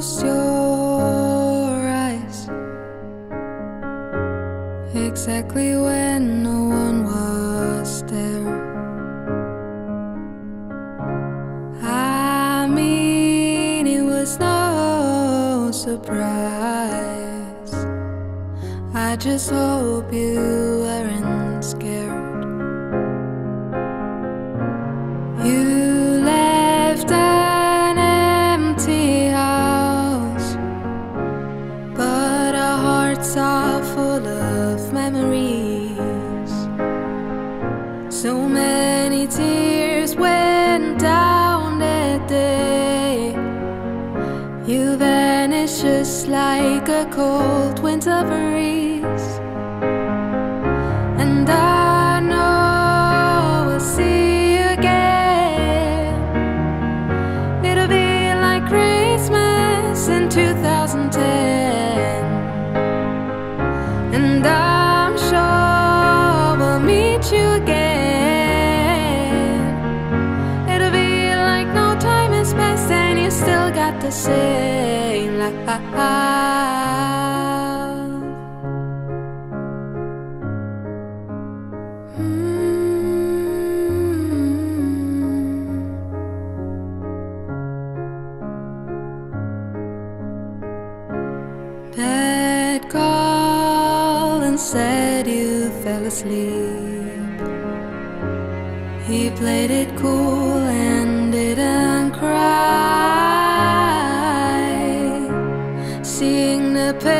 closed your eyes exactly when no one was there. I mean, it was no surprise. I just hope you weren't scared. You vanish just like a cold winter breeze. And I know we'll see you again. It'll be like Christmas in 2010. The same called and said you fell asleep. He played it cool and the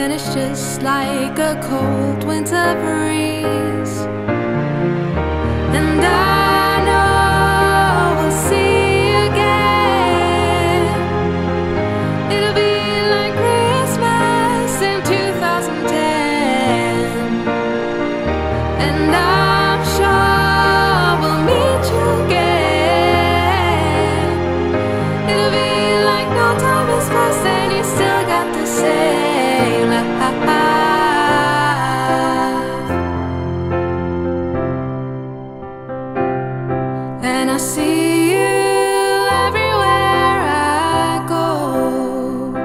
You vanished just like a cold winter breeze. See you everywhere I go.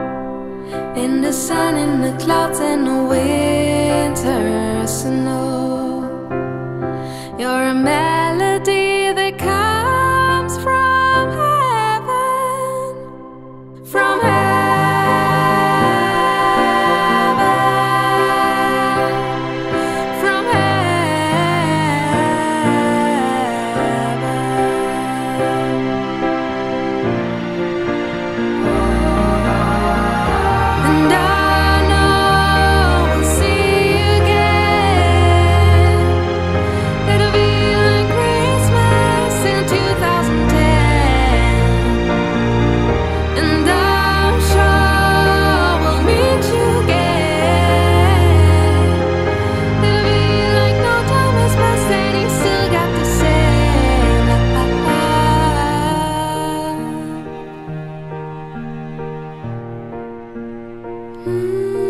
In the sun, in the clouds, and the winter snow. Mm-hmm.